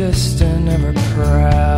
Just to ever proud.